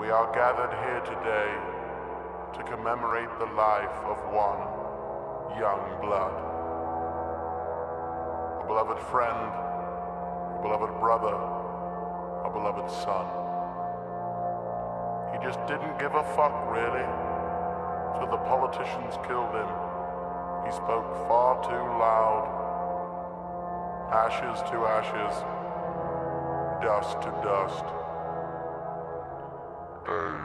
We are gathered here today to commemorate the life of one Yungblud. A beloved friend, a beloved brother, a beloved son. He just didn't give a fuck, really, till the politicians killed him. He spoke far too loud. Ashes to ashes, dust to dust. Amen.